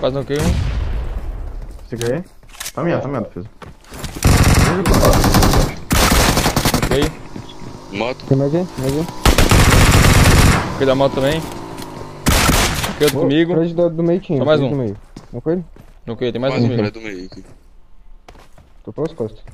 Quase não caiu um. Segura aí. Tá minha, tá minha defesa. Ok. Moto. Tem mais um? Mais um. Ok da moto também. Ok, outro comigo. Fred do, do meio. Só mais Fred um. do meio. Não caiu? Não caiu, tem mais um Mais um comigo. cara é do meio aqui. Tô pelas costas.